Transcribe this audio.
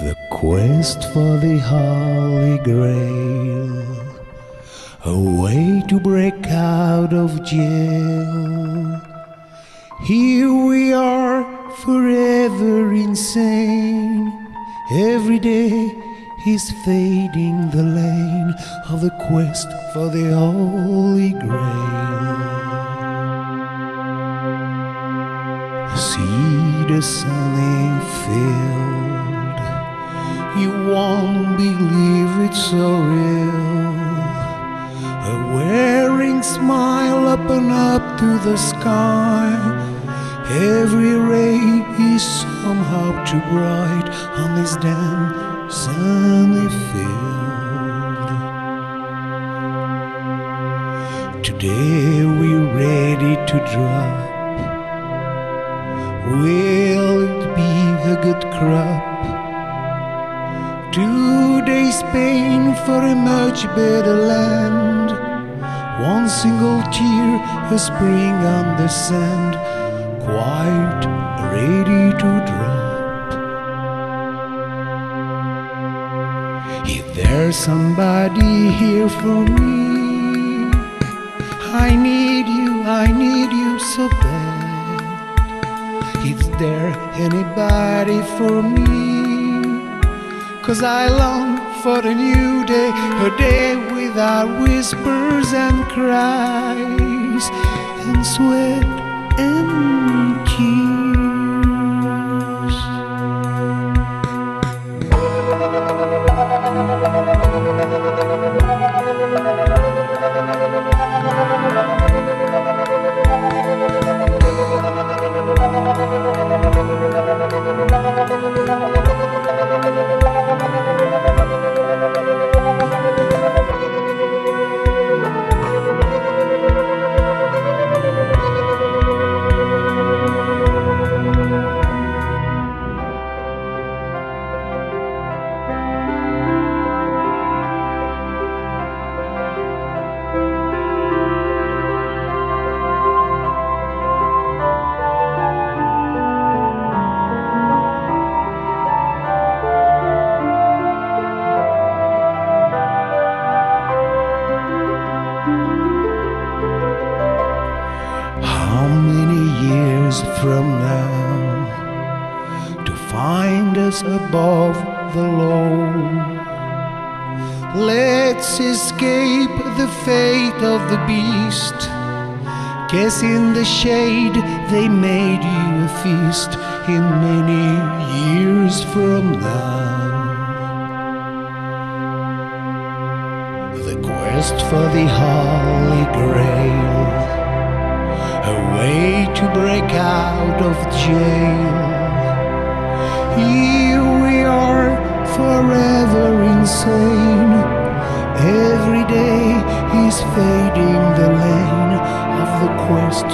The quest for the Holy Grail, a way to break out of jail. Here we are, forever insane. Every day is fading the lane of the quest for the Holy Grail. See the sunny field, you won't believe it's so real. A wearing smile up and up to the sky. Every ray is somehow too bright on this damn sunny field. Today we're ready to drop. Will it be a good crop? Two days pain for a much better land. One single tear, a spring on the sand, quite ready to drop. If there's somebody here for me, I need you, I need you so bad. Is there anybody for me? Cause I long for a new day, a day without whispers and cries and sweat and tears. From now to find us above the law? Let's escape the fate of the beast. Guess in the shade they made you a feast in many years from now. The quest for the Holy Grail way to break out of jail. Here we are, forever insane. Every day is fading the lane of the quest